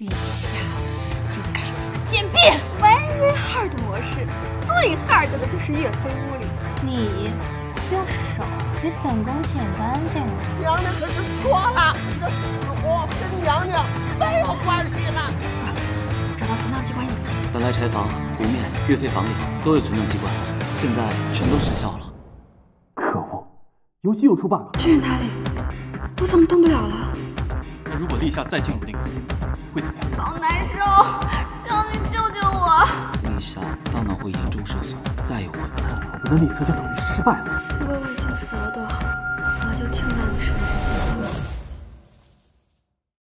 立下，这个该死的贱婢！Very hard 模式，最 hard 的就是岳飞屋里。你用手给本宫捡干净了。娘娘可是说了，你的死活跟娘娘没有关系了。算了，找到存档机关要紧。本来柴房、湖面、岳飞房里都有存档机关，现在全都失效了。可恶，游戏又出 bug 了。这是哪里？我怎么动不了了？那如果立夏再进入那个屋，会怎么样？好难受，希望你救救我。立夏大脑会严重受损，再也回不来了。我的内测就等于失败了。